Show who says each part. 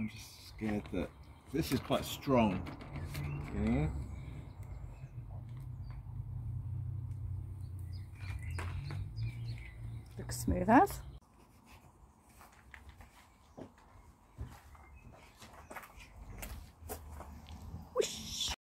Speaker 1: I'm just scared that this is quite strong. Yeah.
Speaker 2: Looks smooth as.